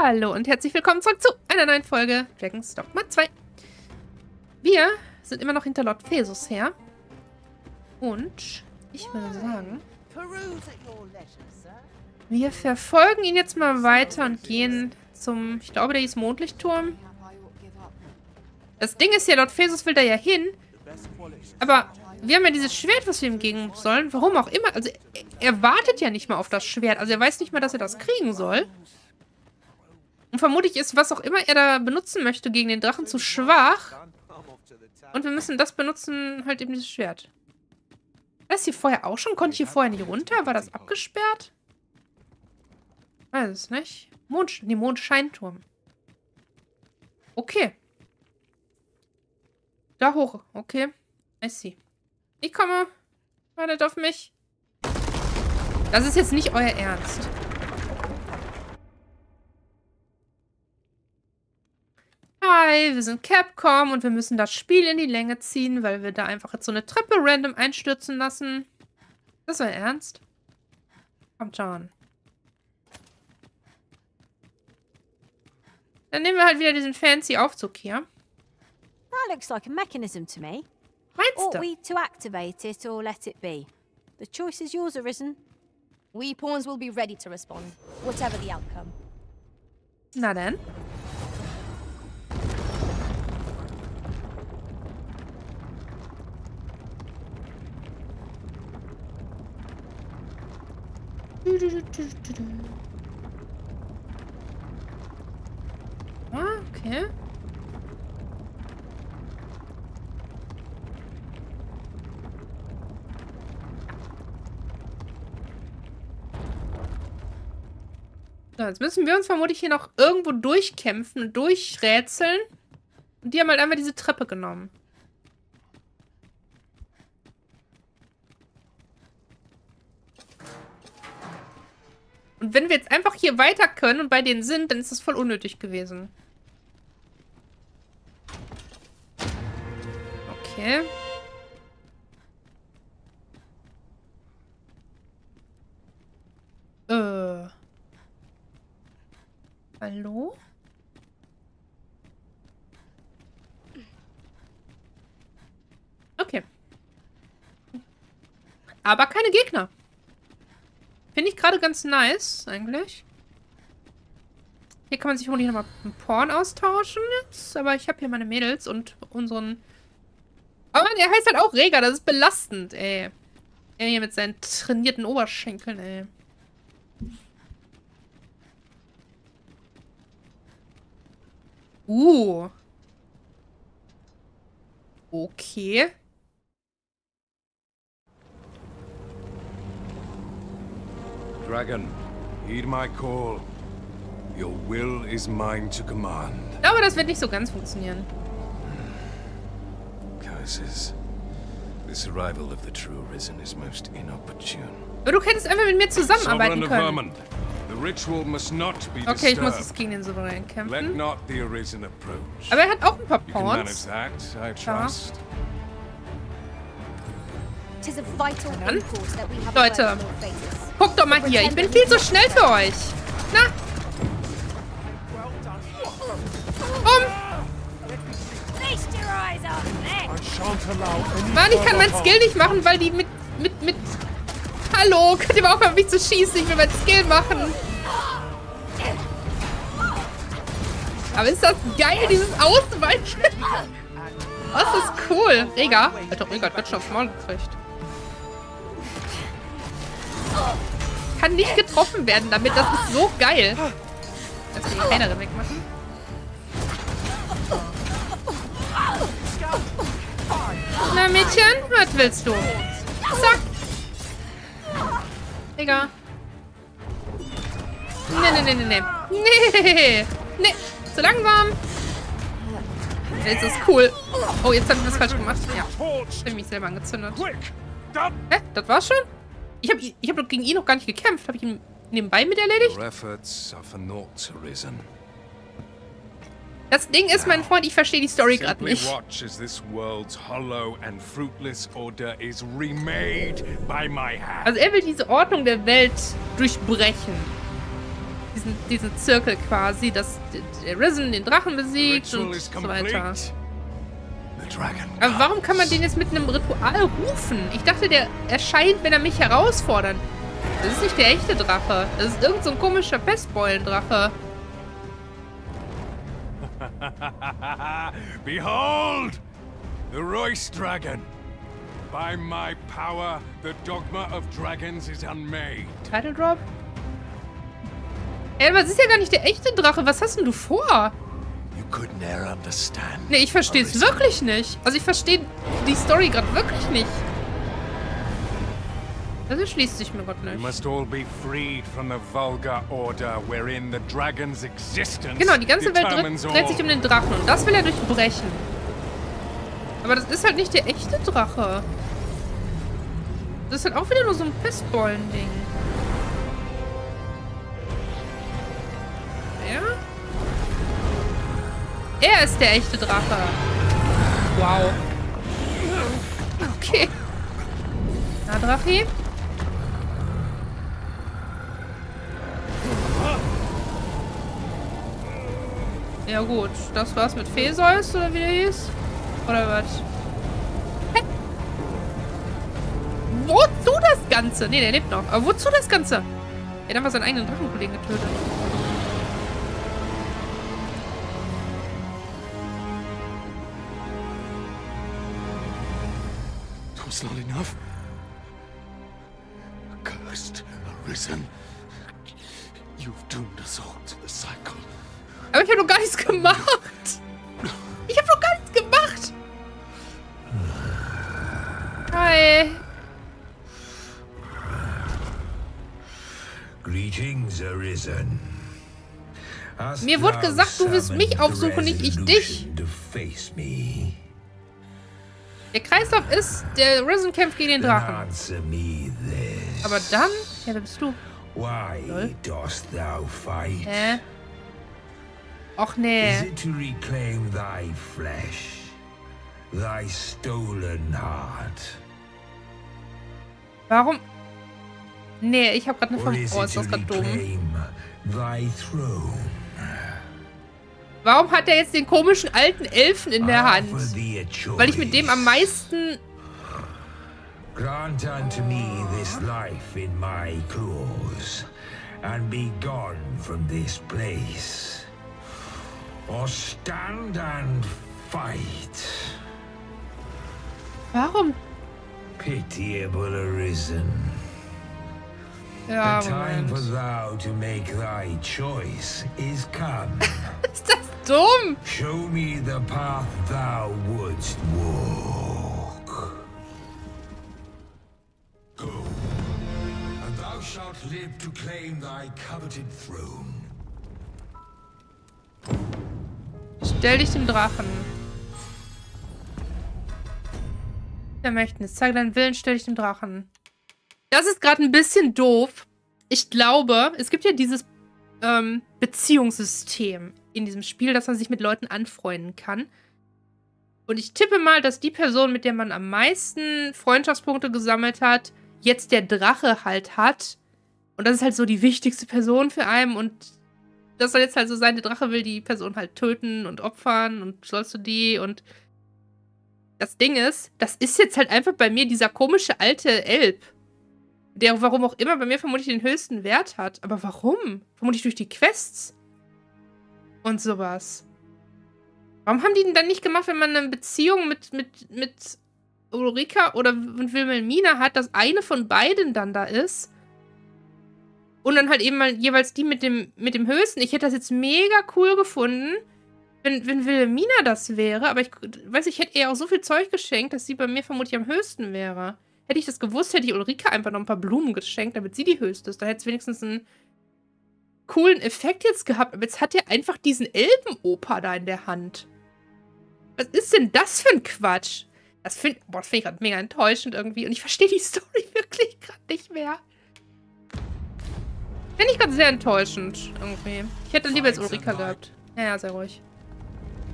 Hallo und herzlich willkommen zurück zu einer neuen Folge Dragon's Dogma 2. Wir sind immer noch hinter Lord Thesus her. Und ich würde sagen, wir verfolgen ihn jetzt mal weiter und gehen zum, ich glaube, der ist Mondlichtturm. Das Ding ist ja, Lord Thesus will da ja hin. Aber wir haben ja dieses Schwert, was wir ihm geben sollen. Warum auch immer. Also, er, er wartet ja nicht mal auf das Schwert. Also, er weiß nicht mal, dass er das kriegen soll. Und vermutlich ist, was auch immer er da benutzen möchte gegen den Drachen, zu schwach. Und wir müssen das benutzen, halt eben dieses Schwert. War das hier vorher auch schon? Konnte ich hier vorher nicht runter? War das abgesperrt? Weiß es nicht. Mond, nee, Mondscheinturm. Okay. Da hoch. Okay. I see. Ich komme. Wartet auf mich. Das ist jetzt nicht euer Ernst. Hi, wir sind Capcom und wir müssen das Spiel in die Länge ziehen, weil wir da einfach jetzt so eine Treppe random einstürzen lassen. Das war ernst? Kommt schon. Dann nehmen wir halt wieder diesen fancy Aufzug hier. That looks like a mechanism to me. Meinst Ought du? we to activate it or let it be? The choice is yours, Arisen. We pawns will be ready to respond, whatever the outcome. Na dann. Ah, okay. So, jetzt müssen wir uns vermutlich hier noch irgendwo durchkämpfen durchrätseln. Und die haben halt einfach diese Treppe genommen. Und wenn wir jetzt einfach hier weiter können und bei denen sind, dann ist das voll unnötig gewesen. Okay. Äh. Hallo? Okay. Aber keine Gegner. Finde ich gerade ganz nice, eigentlich. Hier kann man sich vermutlich nochmal ein Porn austauschen jetzt. Aber ich habe hier meine Mädels und unseren... Aber der heißt halt auch Rega. Das ist belastend, ey. Er hier mit seinen trainierten Oberschenkeln, ey. Uh. Okay. Dragon, heed my call. Your will is mine to command. Glaube, das wird nicht so ganz funktionieren. Curses. This arrival of the true Risen is most inopportune. Aber du hättest einfach mit mir zusammenarbeiten können. Vermund, the ritual must not be Okay, ich muss jetzt gegen den Souverän Let kämpfen. not the Arisen approach. Aber er hat auch ein paar You can manage Pawns. that, Leute. a word in your faces. Guck doch mal hier, ich bin viel zu schnell für euch. Na? Um! Mann, ich kann mein Skill nicht machen, weil die mit, mit, mit... Hallo, könnt ihr mal aufhören, mich zu schießen? Ich will mein Skill machen. Aber ist das geil, dieses Ausweichen? Was ist cool. Rega. Alter, Rega hat ganz schön aufs Maul gekriegt. Kann nicht getroffen werden damit. Das ist so geil. Kannst du die Kellnerin wegmachen? Na, Mädchen, was willst du? Zack. Digga. Nee, nee, nee, nee, nee. Nee. Nee. Zu langsam. Jetzt ist cool. Oh, jetzt habe ich was falsch gemacht. Ja. Ich habe mich selber angezündet. Hä? Das war's schon? Ich habe ich hab gegen ihn noch gar nicht gekämpft. Habe ich ihn nebenbei mit erledigt? Das Ding ist, mein Freund, ich verstehe die Story gerade nicht. watch as this world's hollow and fruitless order is remade by my hand. Also er will diese Ordnung der Welt durchbrechen. diesen, diesen Zirkel quasi, dass der Risen den Drachen besiegt und so weiter. complete. Aber warum kann man den jetzt mit einem Ritual rufen? Ich dachte, der erscheint, wenn er mich herausfordert. Das ist nicht der echte Drache. Das ist irgend so ein komischer Pestbeulendrache. Behold! The Royce dragon. By my power, the dogma of dragons is unmade. Title Drop? Ey, aber es ist ja gar nicht der echte Drache. Was hast denn du vor? Nee, ich verstehe es wirklich nicht. Also ich verstehe die Story gerade wirklich nicht. Das erschließt sich mir gerade We nicht. must all be freed from the vulgar order wherein the dragon's existence Genau, die ganze Welt dreht, dreht sich um den Drachen und das will er durchbrechen. Aber das ist halt nicht der echte Drache. Das ist halt auch wieder nur so ein Pestbeulen-Ding. Er ist der echte Drache. Wow. Okay. Na, Drachi? Ja gut, das war's mit Theseus, oder wie der hieß? Oder was? Hä? Wozu das Ganze? Nee, der lebt noch. Aber wozu das Ganze? Er hat einfach seinen eigenen Drachenkollegen getötet. Not enough. Cursed, arisen. You've doomed us all to the cycle. Aber ich habe noch gar nichts gemacht. Ich habe noch gar nichts gemacht. Hi. Greetings, Arisen. Mir wurde gesagt, du wirst mich aufsuchen, nicht ich dich. Der Kreislauf ist, der Risen kämpft gegen den Drachen. Aber dann? Ja, wer bist du? Why Lol. dost thou fight? Hä? Och Is nee. it to reclaim thy flesh, thy stolen heart, Warum? Nee, ich habe gerade eine is Oh, ist das gerade dumm. reclaim thy throne? Warum hat er jetzt den komischen alten Elfen in der Hand? Weil ich mit dem am meisten... Grant unto me this life in my claws, and be gone from this place. Or stand and fight. Warum? Pitiable arisen. Ja, the time for thou to make thy choice is come. Ist das dumm? Show me the path thou wouldst walk. Go, and thou shalt live to claim thy coveted throne. Stell dich dem Drachen. Es. Zeige deinen Willen, stell dich dem Drachen. Das ist gerade ein bisschen doof. Ich glaube, es gibt ja dieses ähm, Beziehungssystem in diesem Spiel, dass man sich mit Leuten anfreunden kann. Und ich tippe mal, dass die Person, mit der man am meisten Freundschaftspunkte gesammelt hat, jetzt der Drache halt hat. Und das ist halt so die wichtigste Person für einen. Und das soll jetzt halt so sein, der Drache will die Person halt töten und opfern und sollst du die und das Ding ist, das ist jetzt halt einfach bei mir dieser komische alte Elb, der warum auch immer bei mir vermutlich den höchsten Wert hat. Aber warum? Vermutlich durch die Quests und sowas. Warum haben die denn dann nicht gemacht, wenn man eine Beziehung mit, mit, mit Ulrika oder mit Wilhelmina hat, dass eine von beiden dann da ist? Und dann halt eben mal jeweils die mit dem, mit dem höchsten. Ich hätte das jetzt mega cool gefunden, wenn, wenn Wilhelmina das wäre. Aber ich weiß, ich hätte ihr auch so viel Zeug geschenkt, dass sie bei mir vermutlich am höchsten wäre. Hätte ich das gewusst, hätte ich Ulrika einfach noch ein paar Blumen geschenkt, damit sie die höchste ist. Da hätte es wenigstens einen coolen Effekt jetzt gehabt. Aber jetzt hat er einfach diesen Elbenoper da in der Hand. Was ist denn das für ein Quatsch? Das finde find ich gerade mega enttäuschend irgendwie. Und ich verstehe die Story wirklich gerade nicht mehr. Finde ich gerade sehr enttäuschend irgendwie. Ich hätte lieber jetzt Ulrika gehabt. Ja, ja, sehr ruhig.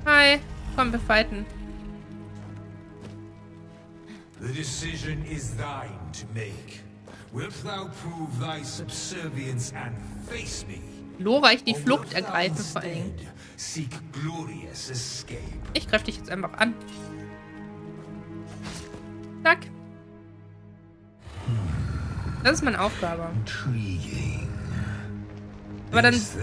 Hi. Komm, wir fighten. The decision is thine to make. Wilt thou prove thy subservience and me, glorreich die Flucht ergreifen vor escape. Ich greife dich jetzt einfach an. Zack. Das ist meine Aufgabe. Aber dann ist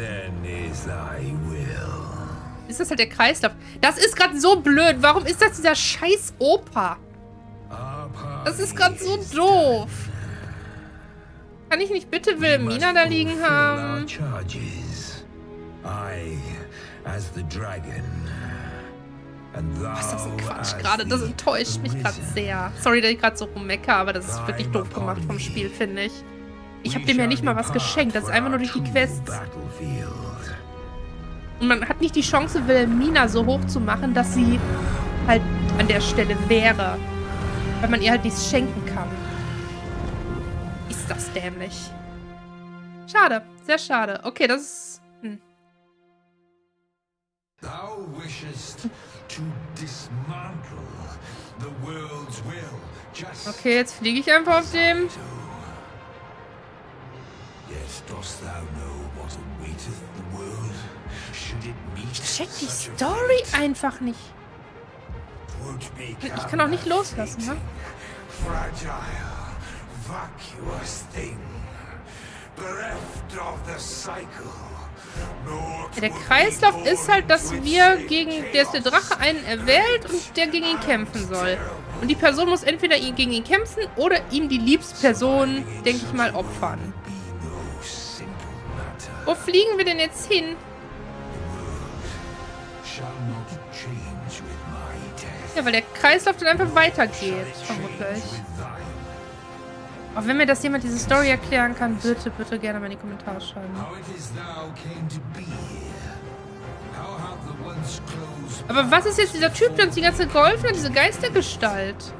das halt der Kreislauf. Das ist gerade so blöd. Warum ist das dieser scheiß Opa? Das ist gerade so doof. Kann ich nicht bitte Wilhelmina da liegen haben? I, as the dragon. Was ist das ein Quatsch gerade? Das enttäuscht mich gerade sehr. Sorry, dass ich gerade so rummecker, aber das ist wirklich doof gemacht vom Spiel, finde ich. Ich habe dem ja nicht mal was geschenkt. Das ist einfach nur durch die Quests. Und man hat nicht die Chance, Wilhelmina so hoch zu machen, dass sie halt an der Stelle wäre. Weil man ihr halt nichts schenken das dämlich. Schade. Sehr schade. Okay, das ist... Hm. Thou wishest to dismantle the world's will. Just Okay, jetzt fliege ich einfach auf dem. Yet dost thou know what awaiteth the world? Should it meet Ich check die Story einfach nicht. Ich kann auch nicht loslassen, ne? Fragile, der Kreislauf ist halt, dass wir gegen, der ist der Drache einen erwählt und der gegen ihn kämpfen soll. Und die Person muss entweder ihn gegen ihn kämpfen oder ihm die Liebsperson, denke ich mal, opfern. Wo fliegen wir denn jetzt hin? Ja, weil der Kreislauf dann einfach weitergeht, vermutlich. Auch wenn mir das jemand diese Story erklären kann, bitte, bitte gerne mal in die Kommentare schreiben. Aber was ist jetzt dieser Typ, der uns die ganze geholfen hat, diese Geistergestalt?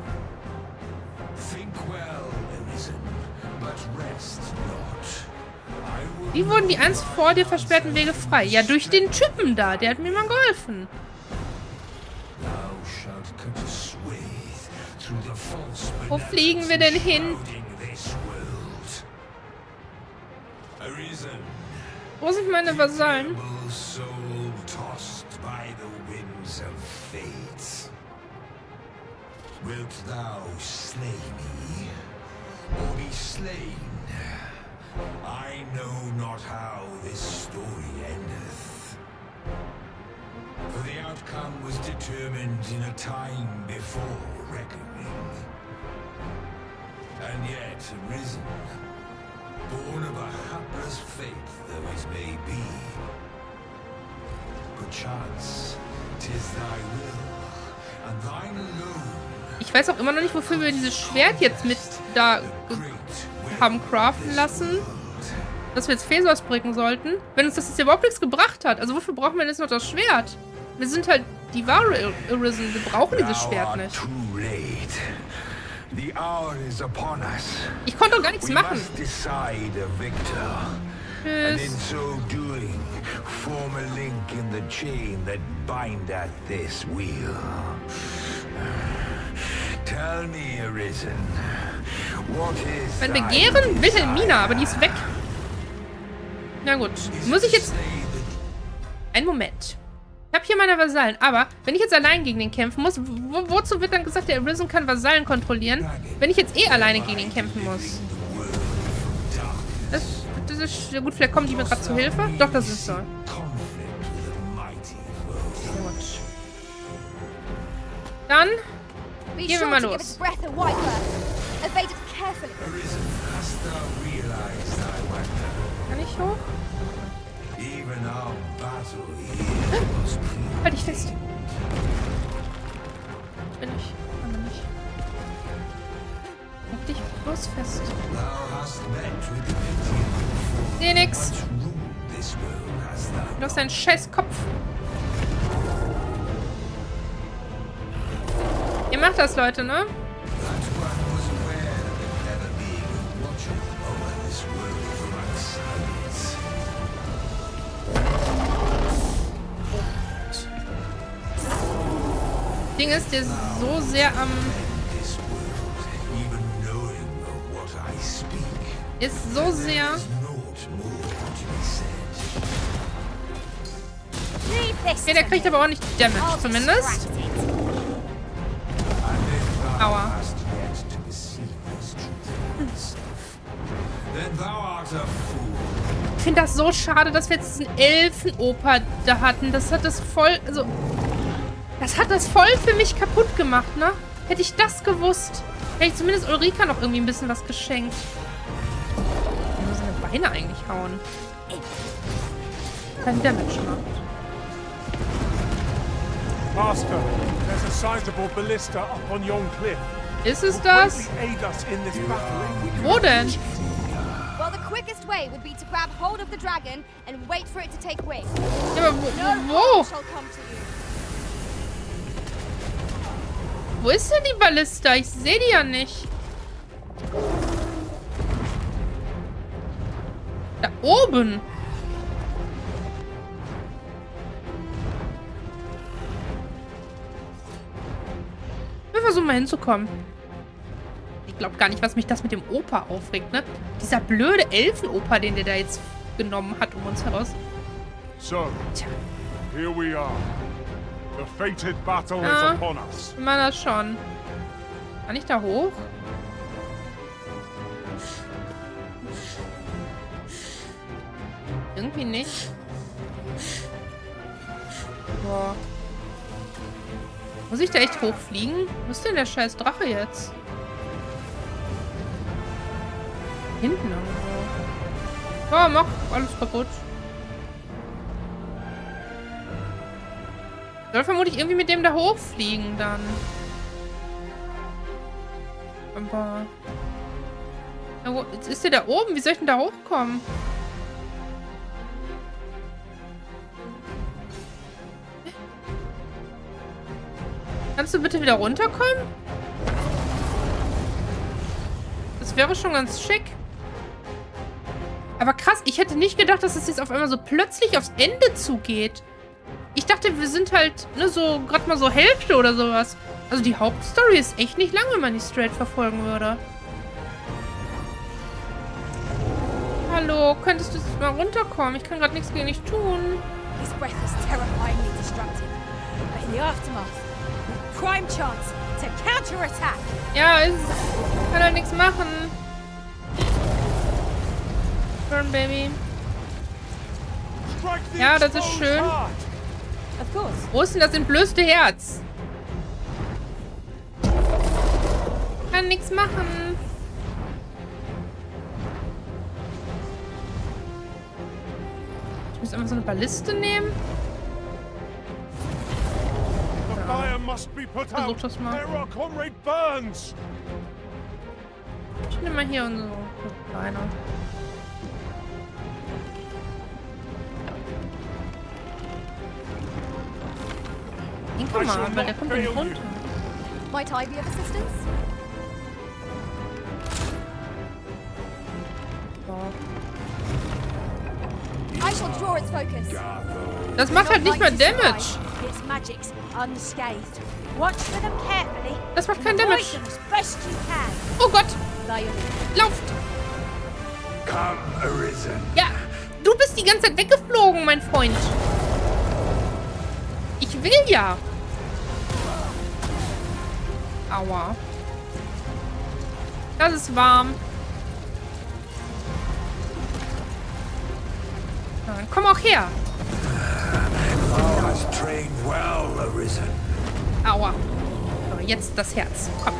Wie wurden die einst vor dir versperrten Wege frei? Ja, durch den Typen da, der hat mir mal geholfen. Wo fliegen wir denn hin? Wo sind meine Vasallen? humble soul tossed by the winds of fate. Wilt thou slay me, or be slain? I know not how this story endeth. For the outcome was determined in a time before reckoning. And yet arisen, born of a hapless fate though it may be. Perchance, tis thy will, and thine alone, Ich weiß auch immer noch nicht, wofür wir dieses Schwert jetzt mit da haben craften lassen. Dass wir jetzt Phasos bringen sollten. Wenn uns das jetzt überhaupt nichts gebracht hat. Also wofür brauchen wir jetzt noch das Schwert? Wir sind halt die wahre Arisen. Wir brauchen dieses Schwert nicht. The hour is upon us. Ich konnte doch gar nichts We machen. must decide a victor. And in so doing, form a link in the chain that bindeth this wheel. Tell me, Arisen, what is Mein Begehren? Wilhelmina, aber die ist weg. Na gut. Muss ich jetzt... Einen Moment. Ich habe hier meine Vasallen, aber wenn ich jetzt allein gegen den kämpfen muss, wo, wozu wird dann gesagt, der Arisen kann Vasallen kontrollieren, wenn ich jetzt eh alleine gegen ihn kämpfen muss? Das, das ist... Ja gut, vielleicht kommen die mir gerade zu Hilfe. Doch, das ist so. Gut. Dann Gehen wir mal los. kann ich hoch. Even our battle here Halt dich fest. Bin ich. Aber nicht. Halt dich bloß fest. Seh nix. Du hast deinen scheiß Kopf. Ihr macht das, Leute, ne? Ding ist, der ist so sehr am... Ist so sehr... Okay, der kriegt aber auch nicht Damage, I'll zumindest. Aua. Ich finde das so schade, dass wir jetzt diesen Elfenoper da hatten. Das hat das voll, also... Das hat das voll für mich kaputt gemacht, ne? Hätte ich das gewusst, hätte ich zumindest Ulrika noch irgendwie ein bisschen was geschenkt. Ich muss seine Beine eigentlich hauen. Kein Damage macht. Master, there's a sizable ballista up on yon cliff. Ist es das? greatly aid us in this battle. Wo denn? Well, the quickest way would be to grab hold of the dragon and wait for it to take wing. Ja, aber wo, No wo? Wo ist denn die Ballista? Ich sehe die ja nicht. Da oben. Wir versuchen mal hinzukommen. Ich glaube gar nicht, was mich das mit dem Opa aufregt, ne? Dieser blöde Elfenoper, den der da jetzt genommen hat um uns heraus. So, Tja, here we are. The fated battle is upon us. wir machen das schon. Kann ich da hoch? Irgendwie nicht. Boah. Muss ich da echt hochfliegen? Wo ist denn der scheiß Drache jetzt? Hinten irgendwo. Ja, mach alles kaputt. Soll vermutlich irgendwie mit dem da hochfliegen dann. Aber... Jetzt ist der da oben. Wie soll ich denn da hochkommen? Kannst du bitte wieder runterkommen? Das wäre schon ganz schick. Aber krass, ich hätte nicht gedacht, dass es jetzt auf einmal so plötzlich aufs Ende zugeht. Ich dachte, wir sind halt, ne, so, gerade mal so Hälfte oder sowas. Also die Hauptstory ist echt nicht lang, wenn man die straight verfolgen würde. Hallo, könntest du jetzt mal runterkommen? Ich kann gerade nichts gegen dich tun. His breath is terrifyingly destructive. But in the aftermath, prime chance to counterattack. Ja, ist, kann halt nichts machen. Burn, Baby. Ja, das ist schön. Heart. Of course. Wo ist denn das entblößte Herz? Kann nichts machen. Ich muss einfach so eine Balliste nehmen. The fire must be put Versuch out. das mal. Ich nehme mal hier unsere Beine. Den kann man, weil der kommt ja nicht runter. Might I be of assistance? So. I shall draw its focus. Das macht halt nicht mal Damage. Its magic's unscathed. Watch for them carefully. Das macht kein and avoid Damage. Oh Gott, lauft. Ja, du bist die ganze Zeit weggeflogen, mein Freund. Ich will ja. Aua. Das ist warm. Na, komm auch her. Aua. So, jetzt das Herz. Komm.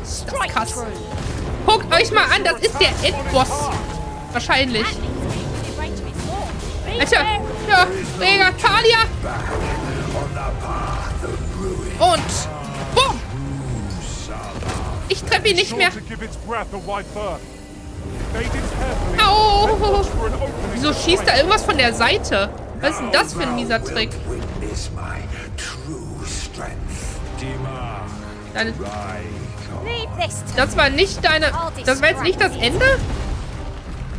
Das ist krass. Guckt euch mal an, das ist der Endboss. Wahrscheinlich. Alter, ja, Träger, Talia. Und bumm. Ich treffe ihn nicht mehr. Au. Wieso schießt da irgendwas von der Seite? Was ist denn das für ein mieser Trick? Deine, das war nicht deine... Das war jetzt nicht das Ende?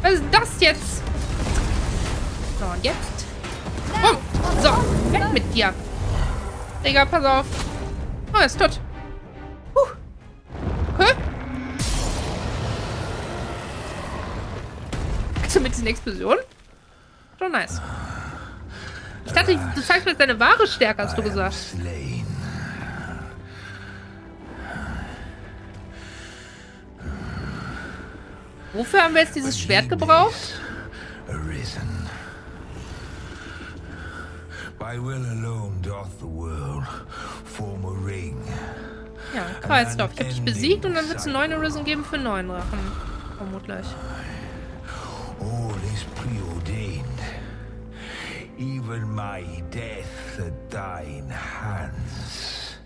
Was ist das jetzt? So, und jetzt? Bumm. So, weg mit dir. Digga, pass auf. Oh, er ist tot. Puh. Okay. Also mit diesen Explosionen? Schon nice. Ich dachte, du zeigst mir deine wahre Stärke, hast du gesagt. Wofür haben wir jetzt dieses Schwert gebraucht? By will alone doth the world form a ring. Ja, Kreislauf. Ich habe dich besiegt und dann wird es einen neuen Arisen geben für neuen Drachen. Vermutlich. All is preordained. Even my death at thine hands.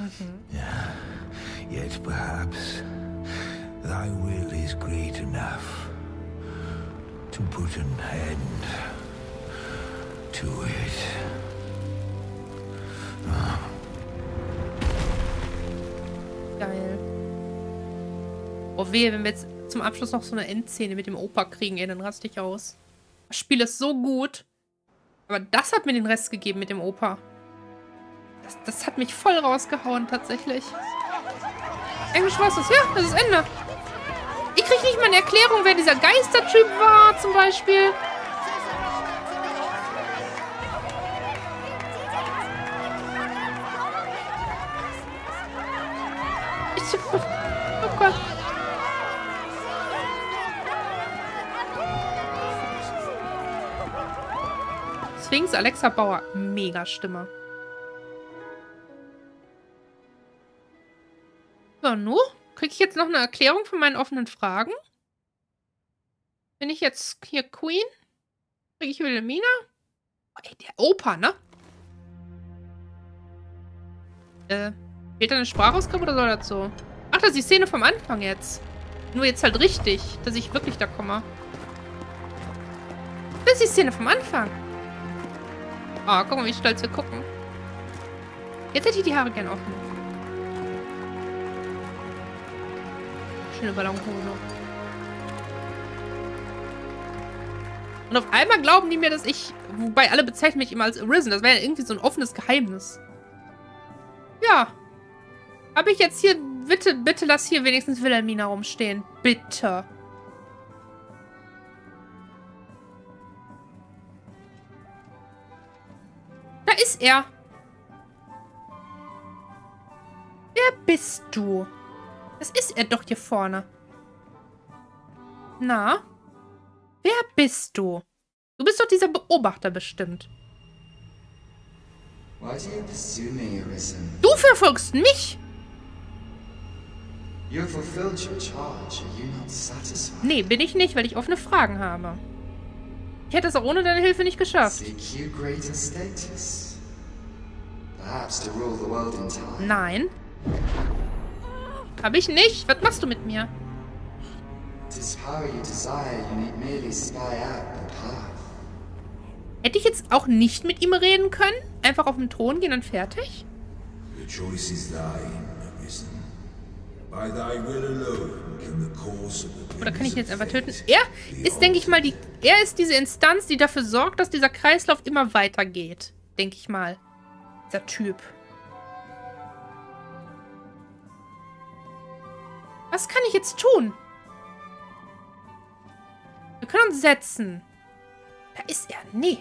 Mhm. Yeah. Yet perhaps thy will is great enough to put an end Geil. Oh wehe, wenn wir jetzt zum Abschluss noch so eine Endszene mit dem Opa kriegen, ey, dann raste ich aus. Das Spiel ist so gut. Aber das hat mir den Rest gegeben mit dem Opa. Das, das hat mich voll rausgehauen, tatsächlich. Englisch war es. Ja, das ist Ende. Ich krieg nicht mal eine Erklärung, wer dieser Geistertyp war, zum Beispiel. Alexa Bauer. Mega Stimme. So, nu? Kriege ich jetzt noch eine Erklärung von meinen offenen Fragen? Bin ich jetzt hier Queen? Kriege ich Wilhelmina? Oh, ey, der Opa, ne? Äh, fehlt da eine Sprachausgabe oder soll das so? Ach, das ist die Szene vom Anfang jetzt. Nur jetzt halt richtig, dass ich wirklich da komme. Das ist die Szene vom Anfang. Oh, guck mal, wie stolz wir gucken. Jetzt hätte ich die Haare gern offen. Schöne Ballonhose. Und auf einmal glauben die mir, dass ich... Wobei alle bezeichnen mich immer als Arisen. Das wäre ja irgendwie so ein offenes Geheimnis. Ja. Habe ich jetzt hier... Bitte, bitte lass hier wenigstens Wilhelmina rumstehen. Bitte. Er. Wer bist du? Das ist er doch hier vorne. Na? Wer bist du? Du bist doch dieser Beobachter bestimmt. Du verfolgst mich? You have fulfilled your charge. Are you not satisfied? Nee, bin ich nicht, weil ich offene Fragen habe. Ich hätte es auch ohne deine Hilfe nicht geschafft. Nein. Habe ich nicht. Was machst du mit mir? Tis power you desire, you need merely spy out the path. Hätte ich jetzt auch nicht mit ihm reden können? Einfach auf den Thron gehen und fertig? The choice is thine, Arisen. By thy will alone can the cause of the Oder kann ich ihn jetzt einfach töten? Er ist, denke ich mal, die. Er ist diese Instanz, die dafür sorgt, dass dieser Kreislauf immer weitergeht. Denke ich mal. Dieser Typ. Was kann ich jetzt tun? Wir können uns setzen. Da ist er. Nee.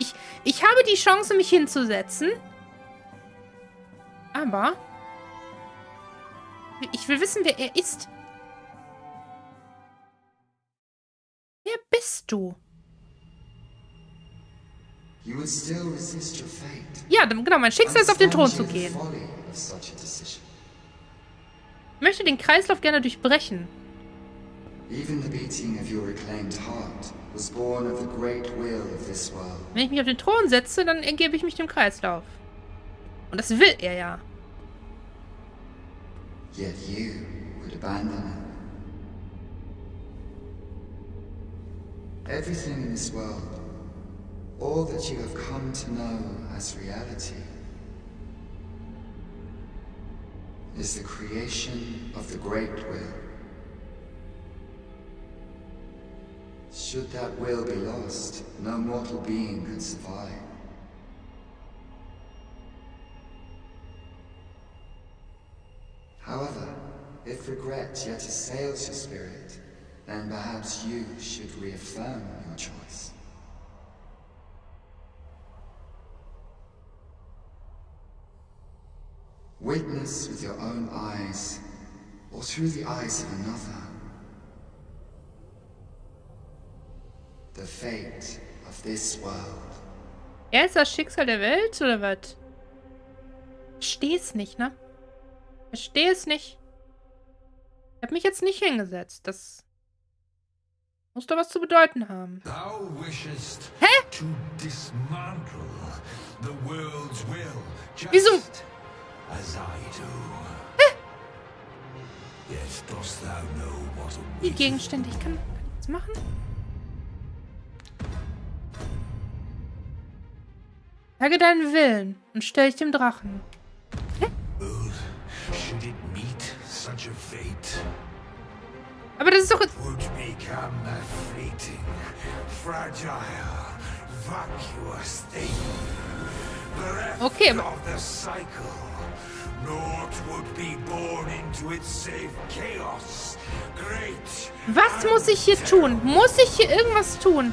Ich, ich habe die Chance, mich hinzusetzen. Aber... Ich will wissen, wer er ist. Wer bist du? You would still resist your fate. Ja, genau, mein Schicksal ist auf den Thron zu gehen. Ich möchte den Kreislauf gerne durchbrechen. Wenn ich mich auf den Thron setze, dann ergebe ich mich dem Kreislauf. Und das will er ja. Yet you would abandon. Everything in this world, all that you have come to know as reality, is the creation of the Great Will. Should that will be lost, no mortal being could survive. However, if regret yet assails your spirit, then perhaps you should reaffirm your choice. Witness with your own eyes, or through the eyes of another, the fate of this world. Er ist das Schicksal der Welt, oder was? Versteh es nicht, ne? Versteh es nicht. Ich hab mich jetzt nicht hingesetzt. Das muss doch was zu bedeuten haben. Thou wishest Hä? to dismantle the world's will, just Wieso? Die Gegenstände, ich kann, kann ich nichts machen. Sage deinen Willen und stell dich dem Drachen. fate? Aber das ist doch... Would Okay. Was muss ich hier tun? Muss ich hier irgendwas tun?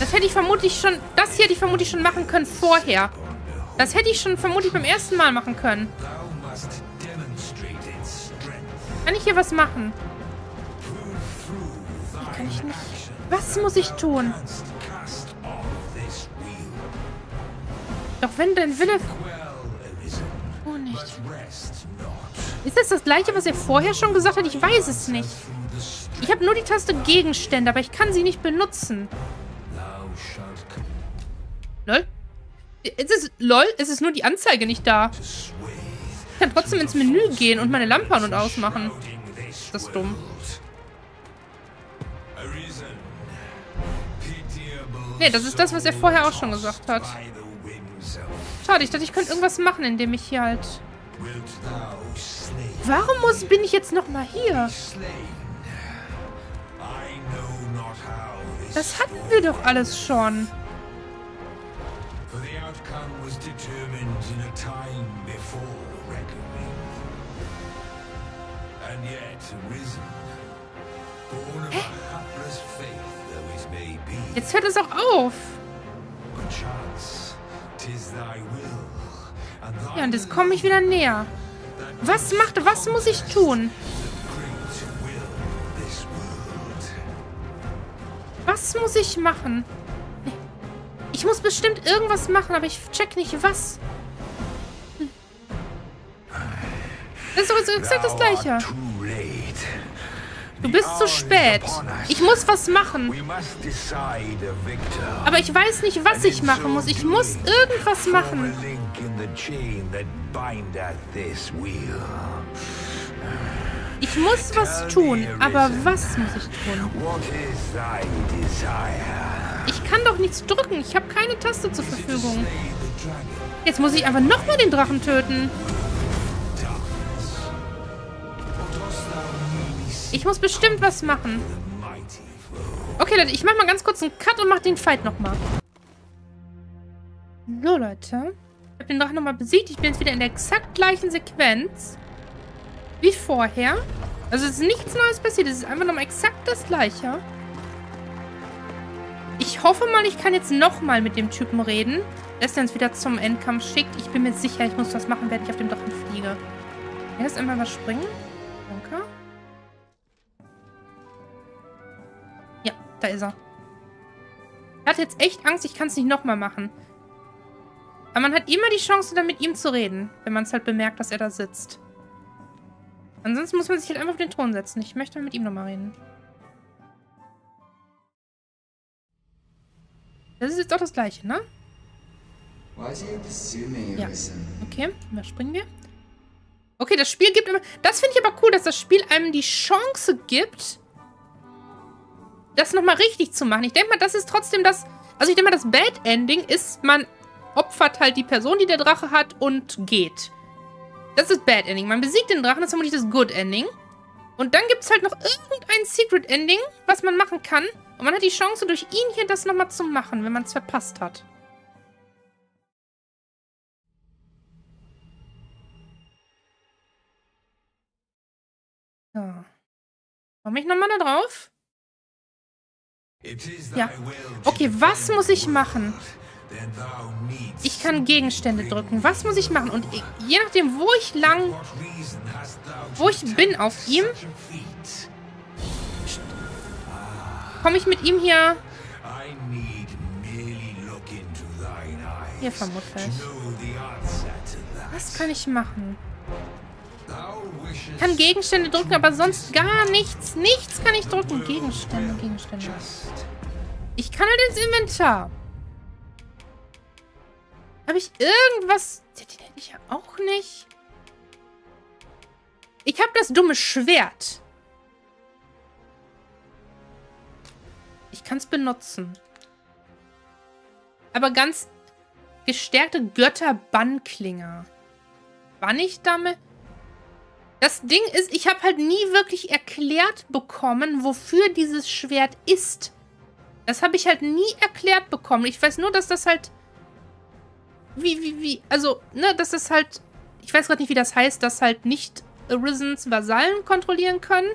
Das hätte ich vermutlich schon... Das hier hätte ich vermutlich schon machen können vorher. Das hätte ich schon vermutlich beim ersten Mal machen können. Kann ich hier was machen? Ich nicht... Was muss ich tun? Doch wenn dein Wille... Oh, nicht. Ist das das gleiche, was er vorher schon gesagt hat? Ich weiß es nicht. Ich habe nur die Taste Gegenstände, aber ich kann sie nicht benutzen. Lol? Es ist, lol, es ist nur die Anzeige nicht da. Ich kann trotzdem ins Menü gehen und meine Lampe an- und ausmachen. Das ist dumm. Nee, das ist das, was er vorher auch schon gesagt hat. Schade, ich dachte, ich könnte irgendwas machen, indem ich hier halt... Warum muss, bin ich jetzt nochmal hier? Das hatten wir doch alles schon. And yet arisen, be. Jetzt hört es auch auf. Ja, und jetzt komme ich wieder näher. Was macht, was muss ich tun? Was muss ich machen? Ich muss bestimmt irgendwas machen, aber ich check nicht was. Hm. Das ist doch jetzt exakt das gleiche. Du bist zu spät. Ich muss was machen. Aber ich weiß nicht, was ich machen muss. Ich muss irgendwas machen. Ich muss was tun. Aber was muss ich tun? Ich kann doch nichts drücken. Ich habe keine Taste zur Verfügung. Jetzt muss ich einfach nochmal den Drachen töten. Ich muss bestimmt was machen. Okay, Leute, ich mach mal ganz kurz einen Cut und mach den Fight nochmal. So, Leute. Ich habe den Drachen nochmal besiegt. Ich bin jetzt wieder in der exakt gleichen Sequenz wie vorher. Also es ist nichts Neues passiert. Es ist einfach nochmal exakt das gleiche. Ich hoffe mal, ich kann jetzt nochmal mit dem Typen reden, dass er uns wieder zum Endkampf schickt. Ich bin mir sicher, ich muss das machen, während ich auf dem Drachen fliege. Erst einmal was springen. Danke. Da ist er. Er hat jetzt echt Angst, ich kann es nicht nochmal machen. Aber man hat immer die Chance, dann mit ihm zu reden, wenn man es halt bemerkt, dass er da sitzt. Ansonsten muss man sich halt einfach auf den Thron setzen. Ich möchte mit ihm nochmal reden. Das ist jetzt auch das gleiche, ne? Ja. Okay, springen wir. Okay, das Spiel gibt immer... Das finde ich aber cool, dass das Spiel einem die Chance gibt, das nochmal richtig zu machen. Ich denke mal, das ist trotzdem das... Also ich denke mal, das Bad Ending ist, man opfert halt die Person, die der Drache hat und geht. Das ist Bad Ending. Man besiegt den Drachen, das ist vermutlich das Good Ending. Und dann gibt es halt noch irgendein Secret Ending, was man machen kann. Und man hat die Chance, durch ihn hier das nochmal zu machen, wenn man es verpasst hat. So. Komme ich nochmal da drauf? Ja. Okay, was muss ich machen? Ich kann Gegenstände drücken. Was muss ich machen? Und je nachdem, wo ich lang, wo ich bin auf ihm, komme ich mit ihm hier... Hier vermutlich. Was kann ich machen? Kann Gegenstände drücken, aber sonst gar nichts. Nichts kann ich drücken. Gegenstände, Gegenstände. Ich kann halt ins Inventar. Habe ich irgendwas... Den hätte ich ja auch nicht. Ich habe das dumme Schwert. Ich kann es benutzen. Aber ganz gestärkte Götterbannklinger. Wann ich damit... Das Ding ist, ich habe halt nie wirklich erklärt bekommen, wofür dieses Schwert ist. Das habe ich halt nie erklärt bekommen. Ich weiß nur, dass das halt... Wie, wie, wie... Also, ne, dass das halt... Ich weiß gerade nicht, wie das heißt, dass halt nicht Arisons Vasallen kontrollieren können.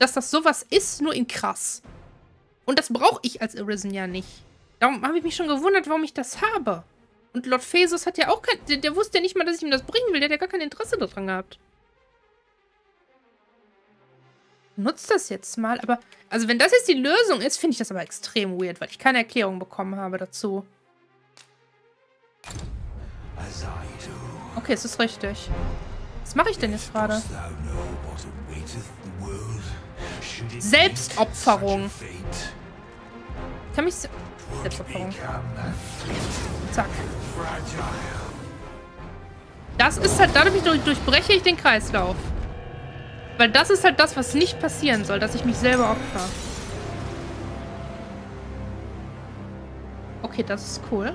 Dass das sowas ist, nur in krass. Und das brauche ich als Arisen ja nicht. Darum habe ich mich schon gewundert, warum ich das habe. Und Lord Phaesus hat ja auch kein... Der, der wusste ja nicht mal, dass ich ihm das bringen will. Der hat ja gar kein Interesse daran gehabt. Nutzt das jetzt mal, aber... Also wenn das jetzt die Lösung ist, finde ich das aber extrem weird, weil ich keine Erklärung bekommen habe dazu. Okay, es ist richtig. Was mache ich denn jetzt gerade? Selbstopferung. Ich kann mich... se- Selbstopferung. Zack. Das ist halt, dadurch durch, durchbreche ich den Kreislauf. Weil das ist halt das, was nicht passieren soll, dass ich mich selber opfer. Okay, das ist cool.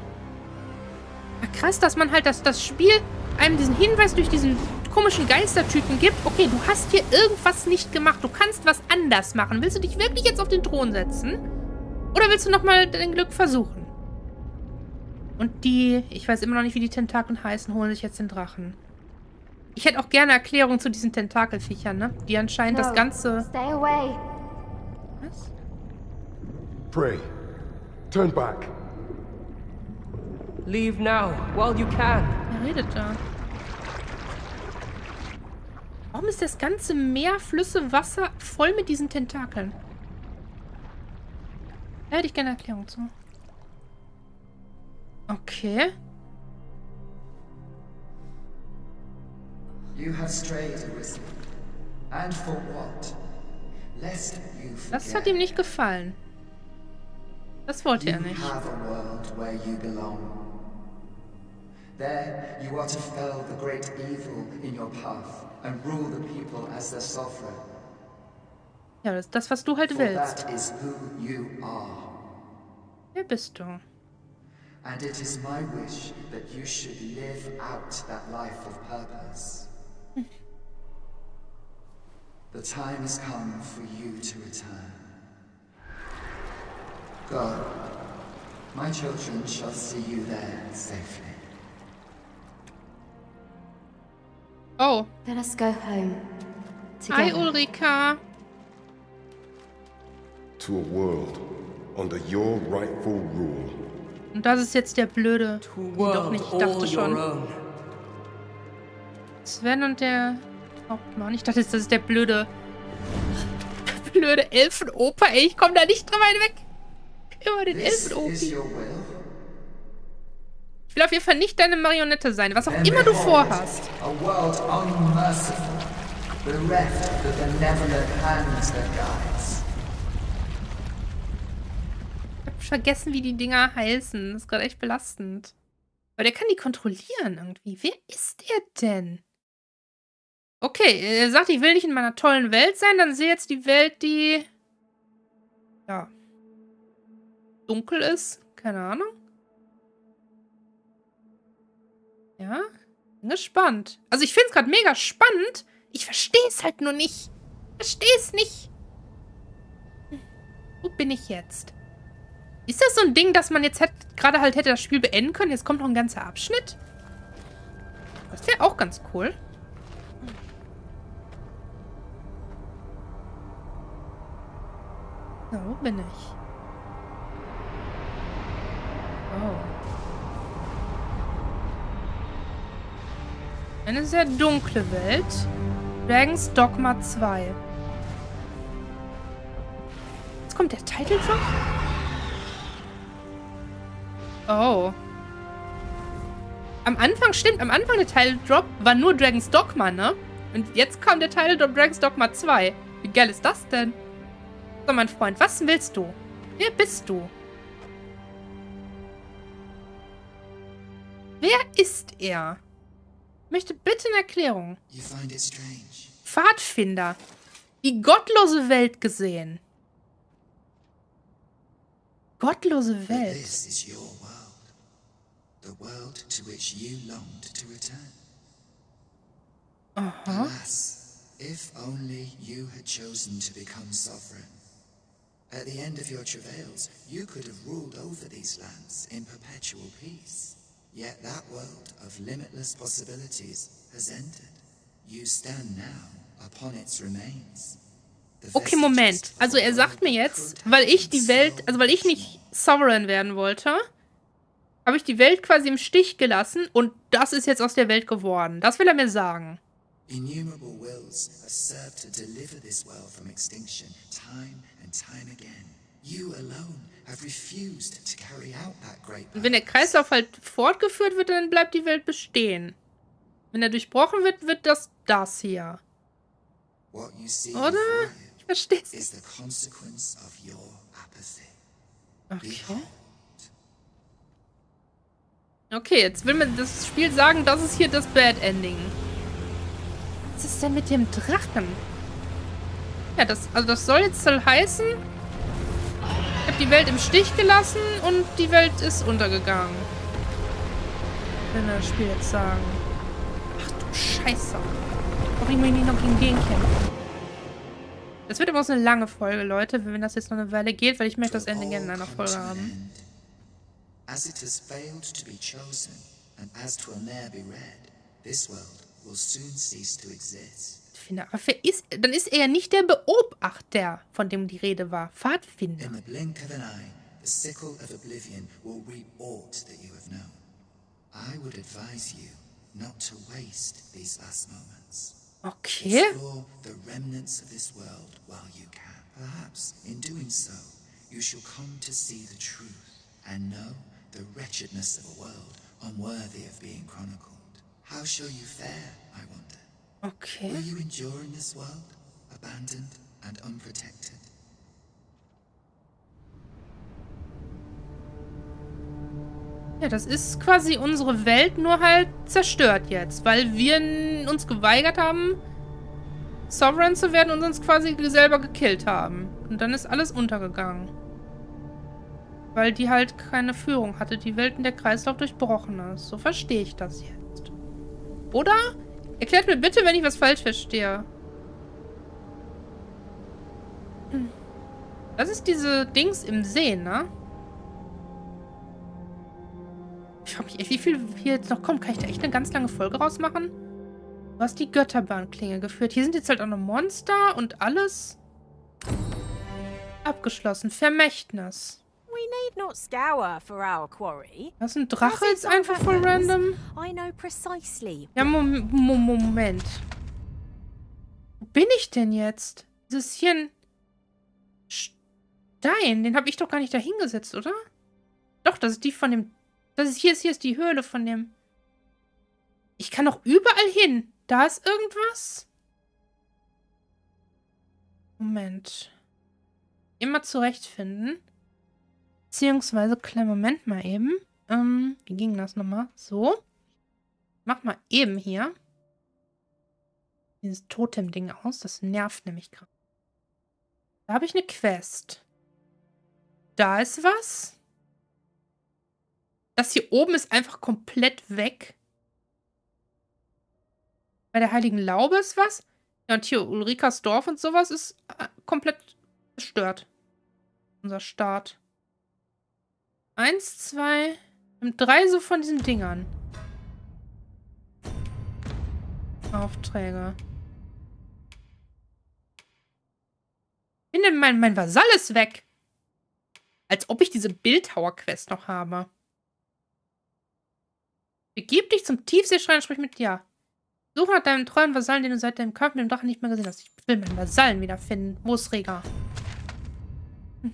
Ja, krass, dass man halt, dass das Spiel einem diesen Hinweis durch diesen komischen Geistertypen gibt. Okay, du hast hier irgendwas nicht gemacht. Du kannst was anders machen. Willst du dich wirklich jetzt auf den Thron setzen? Oder willst du nochmal dein Glück versuchen? Und die, ich weiß immer noch nicht, wie die Tentakeln heißen, holen sich jetzt den Drachen. Ich hätte auch gerne Erklärung zu diesen Tentakelviechern, ne? Die anscheinend das No, Ganze... Stay away. Was? Pray. Turn back. Leave now, while you can. Wer redet da? Warum ist das ganze Meer, Flüsse, Wasser voll mit diesen Tentakeln? Da hätte ich gerne Erklärung zu. Okay. Das hat ihm nicht gefallen. Das wollte er nicht. have a world where you belong. There, you are to fell the great evil in your path and rule the people as their sovereign. Ja, das ist das, was du halt willst. Wer bist du? And it is my wish that you should live out that life of purpose. The time has come for you to return. Go. My children shall see you there safely. Oh. Let us go home. Hi, Together. Ulrika. To a world under your rightful rule. Und das ist jetzt der blöde... Doch nicht. Ich dachte schon. Sven und der Hauptmann. Ich dachte jetzt, das ist der blöde... blöde Elfenoper. Ey, ich komme da nicht drüber hinweg. Immer den will. Ich will auf jeden Fall nicht deine Marionette sein. Was auch Then immer du vorhast. Ich hab vergessen, wie die Dinger heißen. Das ist gerade echt belastend. Aber der kann die kontrollieren irgendwie. Wer ist er denn? Okay, er sagt, ich will nicht in meiner tollen Welt sein. Dann sehe jetzt die Welt, die... Ja. Dunkel ist. Keine Ahnung. Ja. Bin gespannt. Also ich finde es gerade mega spannend. Ich verstehe es halt nur nicht. Verstehe es nicht. Wo bin ich jetzt? Ist das so ein Ding, dass man jetzt gerade halt hätte das Spiel beenden können? Jetzt kommt noch ein ganzer Abschnitt? Das wäre auch ganz cool. So, wo bin ich? Oh. Eine sehr dunkle Welt. Dragons Dogma 2. Jetzt kommt der Drop? Oh. Am Anfang, stimmt, am Anfang der Title Drop war nur Dragons Dogma, ne? Und jetzt kam der Title Drop Dragons Dogma 2. Wie geil ist das denn? So, mein Freund, was willst du? Wer bist du? Wer ist er? möchte bitte eine Erklärung. Pfadfinder. Die gottlose Welt gesehen. Gottlose Welt. This is your world. The world to which you longed to return. Aha. Alas, if only you had chosen to become sovereign. At the end of your travails, you could have ruled over these lands in perpetual peace. Yet that world of limitless possibilities has ended. You stand now upon its remains. Okay, Moment. Also er sagt mir jetzt, weil ich die Welt, also weil ich nicht Sovereign werden wollte, habe ich die Welt quasi im Stich gelassen und das ist jetzt aus der Welt geworden. Das will er mir sagen. Innumerable wills have served to deliver this world from extinction time and time again. You alone und wenn der Kreislauf halt fortgeführt wird, dann bleibt die Welt bestehen. Wenn er durchbrochen wird, wird das das hier. Oder? Ich verstehe es. Okay. Okay, jetzt will mir das Spiel sagen, das ist hier das Bad Ending. Was ist denn mit dem Drachen? Ja, das, also das soll jetzt soll heißen, ich habe die Welt im Stich gelassen und die Welt ist untergegangen. Wenn das Spiel jetzt sagen. Ach du Scheiße. Doch ich möchte nicht noch gegen den kämpfen. Das wird aber auch so eine lange Folge, Leute, wenn das jetzt noch eine Weile geht, weil ich möchte das Ende gerne in einer Folge haben. As it has failed to be chosen, and as twill ne'er be read, this world will soon cease to exist. Ist, dann ist er ja nicht der Beobachter, von dem die Rede war. Pfadfinder. In the blink of an eye, the sickle of oblivion will reap aught that you have known. I would advise you not to waste these last moments. Okay. Explore the remnants of this world while you can. Perhaps in doing so, you shall come to see the truth and know the wretchedness of a world unworthy of being chronicled. How shall you fare, I wonder? Okay. Will you endure in this world, abandoned and unprotected? Ja, das ist quasi unsere Welt nur halt zerstört jetzt, weil wir uns geweigert haben, Sovereign zu werden und uns quasi selber gekillt haben. Und dann ist alles untergegangen. Weil die halt keine Führung hatte, die Welt in der Kreislauf durchbrochen ist. So verstehe ich das jetzt. Oder Erklärt mir bitte, wenn ich was falsch verstehe. Das ist diese Dings im See, ne? Ich frage mich echt, wie viel hier jetzt noch kommt. Kann ich da echt eine ganz lange Folge rausmachen? Du hast die Götterbahnklinge geführt. Hier sind jetzt halt auch noch Monster und alles. Abgeschlossen. Vermächtnis. We need not scour for our quarry. Das ist ein Drache jetzt einfach voll random. I know precisely. Ja, Mom Mom Moment. Wo bin ich denn jetzt? Das ist hier ein Stein. Den habe ich doch gar nicht da hingesetzt, oder? Doch, das ist die von dem... Das ist hier, ist hier ist die Höhle von dem... Ich kann doch überall hin. Da ist irgendwas. Moment. Immer zurechtfinden. Beziehungsweise, kleinen Moment mal eben. Ähm, wie ging das nochmal? So. Mach mal eben hier dieses Totem-Ding aus. Das nervt nämlich gerade. Da habe ich eine Quest. Da ist was. Das hier oben ist einfach komplett weg. Bei der Heiligen Laube ist was. Ja, und hier Ulrikas Dorf und sowas ist äh, komplett gestört. Unser Start. Eins, zwei, drei so von diesen Dingern. Aufträge. Bin denn mein, mein Vasall ist weg? Als ob ich diese Bildhauer-Quest noch habe. Begib dich zum Tiefseeschrein und sprich mit dir. Suche nach deinem treuen Vasallen, den du seit deinem Kampf mit dem Drachen nicht mehr gesehen hast. Ich will meinen Vasallen wiederfinden. Wo ist Rega? Hm.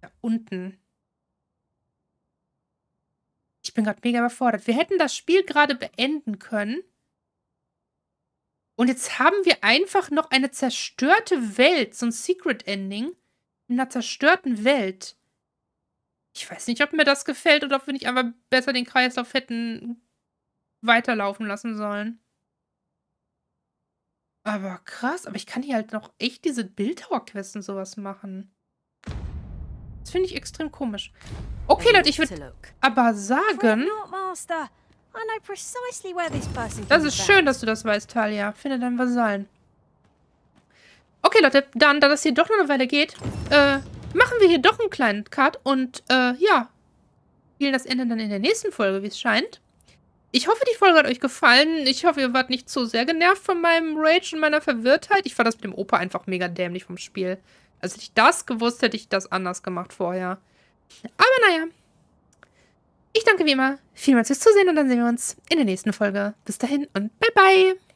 Da unten. Ich bin gerade mega überfordert. Wir hätten das Spiel gerade beenden können. Und jetzt haben wir einfach noch eine zerstörte Welt. So ein Secret Ending. In einer zerstörten Welt. Ich weiß nicht, ob mir das gefällt oder ob wir nicht einfach besser den Kreislauf hätten weiterlaufen lassen sollen. Aber krass, aber ich kann hier halt noch echt diese Bildhauerquests und sowas machen. Finde ich extrem komisch. Okay, Leute, ich würde aber sagen... Das ist schön, dass du das weißt, Talia. Finde deinen Vasallen. Okay, Leute, dann, da das hier doch noch eine Weile geht, äh, machen wir hier doch einen kleinen Cut und, äh, ja, spielen das Ende dann in der nächsten Folge, wie es scheint. Ich hoffe, die Folge hat euch gefallen. Ich hoffe, ihr wart nicht zu sehr genervt von meinem Rage und meiner Verwirrtheit. Ich fand das mit dem Opa einfach mega dämlich vom Spiel. Also hätte ich das gewusst, hätte ich das anders gemacht vorher. Aber naja. Ich danke wie immer vielmals fürs Zusehen und dann sehen wir uns in der nächsten Folge. Bis dahin und bye bye.